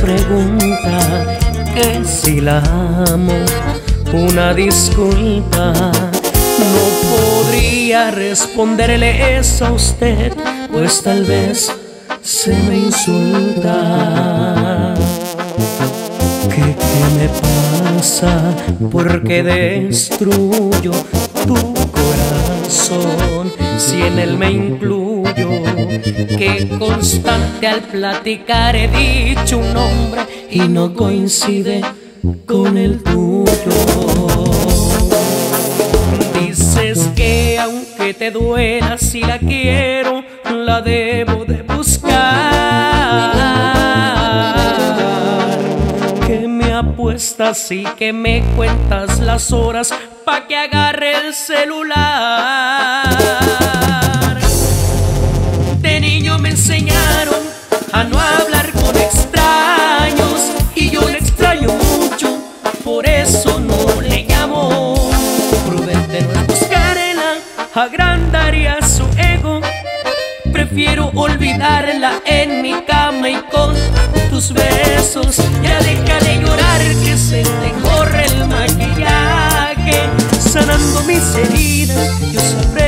pregunta que si la amo, una disculpa. No podría responderle eso a usted, pues tal vez se me insulta. ¿Qué, qué me pasa? Porque destruyo tu corazón si en él me incluyo? Que constante al platicar he dicho un nombre y no coincide con el tuyo. Dices que aunque te duela si la quiero, la debo de buscar. Que me apuestas y que me cuentas las horas pa' que agarre el celular. A no hablar con extraños y yo le extraño mucho, por eso no le llamo. Prudente no es buscarla, agrandaría su ego. Prefiero olvidarla en mi cama y con tus besos. Ya deja de llorar que se te corre el maquillaje. Sanando mis heridas, yo sabré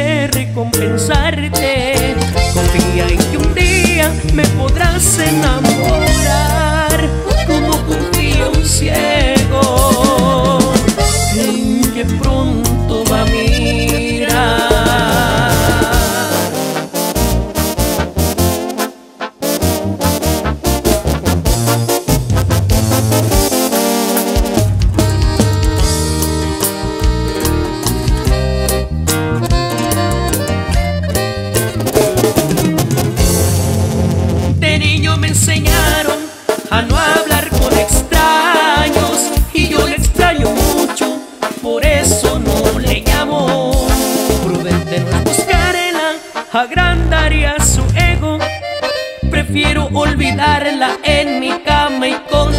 podrás enamorar. Agrandaría su ego. Prefiero olvidarla en mi cama y con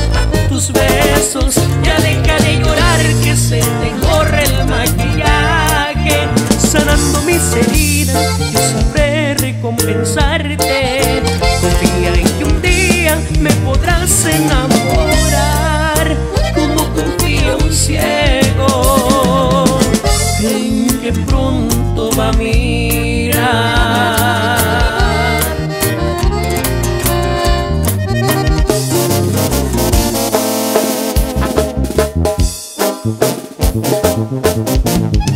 tus besos. Ya deja de llorar que se te corre el maquillaje. Sanando mis heridas, yo sabré recompensarte. Confía en que un día me podrás enamorar. Como confía un ciego Thank you.